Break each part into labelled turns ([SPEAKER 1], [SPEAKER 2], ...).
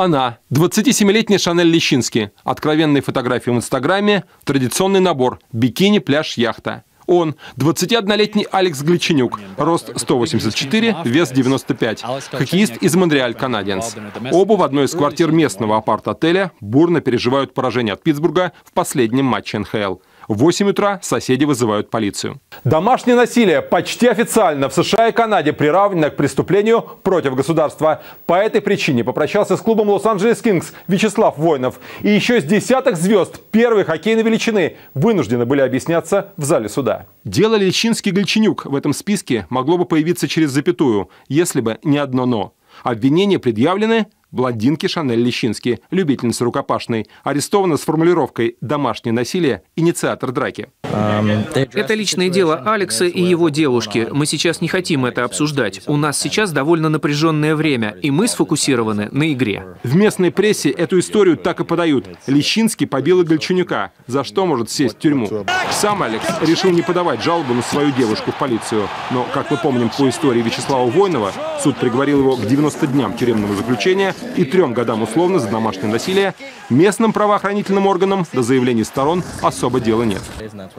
[SPEAKER 1] Она, 27-летний Шанель Лещинский. Откровенные фотографии в Инстаграме, традиционный набор – бикини, пляж, яхта. Он, 21-летний Алекс Гличенюк, рост 184, вес 95, хоккеист из Монреаль Канадиенс. Оба в одной из квартир местного апарт-отеля бурно переживают поражение от Питтсбурга в последнем матче НХЛ. В 8 утра соседи вызывают полицию. Домашнее насилие почти официально в США и Канаде приравнено к преступлению против государства. По этой причине попрощался с клубом Лос-Анджелес Кингс Вячеслав Воинов. И еще с десяток звезд первой хоккейной величины вынуждены были объясняться в зале суда. Дело Лещинский-Гольченюк в этом списке могло бы появиться через запятую, если бы не одно «но». Обвинения предъявлены Блондинки Шанель Лещински, любительница рукопашной, арестована с формулировкой «домашнее насилие, инициатор драки».
[SPEAKER 2] Это личное дело Алекса и его девушки. Мы сейчас не хотим это обсуждать. У нас сейчас довольно напряженное время, и мы сфокусированы на игре.
[SPEAKER 1] В местной прессе эту историю так и подают. Лещинский побил Гольчунюка, за что может сесть в тюрьму. Сам Алекс решил не подавать жалобу на свою девушку в полицию. Но, как мы помним по истории Вячеслава Войнова, суд приговорил его к 90 дням тюремного заключения и трем годам условно за домашнее насилие. Местным правоохранительным органам до заявлений сторон особо дела нет.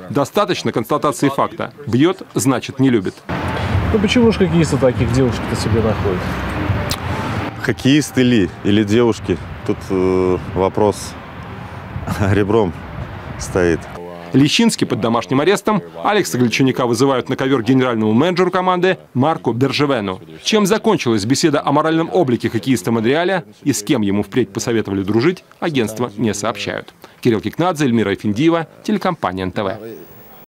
[SPEAKER 1] Достаточно констатации факта. Бьет, значит не любит.
[SPEAKER 3] Ну почему же хоккеисты таких девушек-то себе находят?
[SPEAKER 4] Хоккеисты ли или девушки? Тут э, вопрос ребром стоит.
[SPEAKER 1] Лещинский под домашним арестом. Алекса Гличуника вызывают на ковер генеральному менеджеру команды Марку Бержевену. Чем закончилась беседа о моральном облике хоккеиста Монреаля и с кем ему впредь посоветовали дружить, агентство не сообщают. Кирилл Кикнадзе, Эльмира Эфиндиева, телекомпания НТВ.